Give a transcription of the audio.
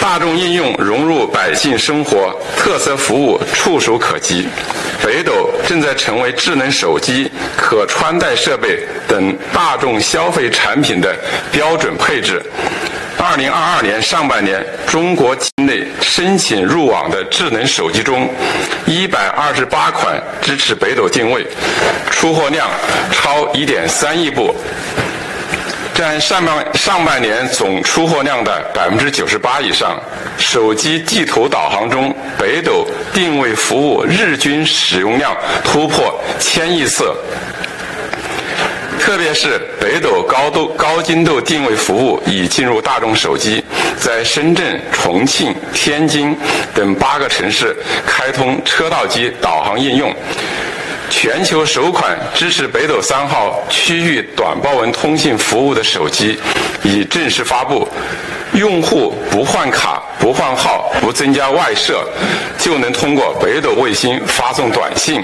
大众应用融入百姓生活，特色服务触手可及。北斗正在成为智能手机、可穿戴设备等大众消费产品的标准配置。二零二二年上半年，中国境内申请入网的智能手机中，一百二十八款支持北斗定位，出货量超一点三亿部。占上半上半年总出货量的百分之九十八以上。手机地图导航中，北斗定位服务日均使用量突破千亿次。特别是北斗高度高精度定位服务已进入大众手机，在深圳、重庆、天津等八个城市开通车道机导航应用。全球首款支持北斗三号区域短报文通信服务的手机已正式发布，用户不换卡、不换号、不增加外设，就能通过北斗卫星发送短信、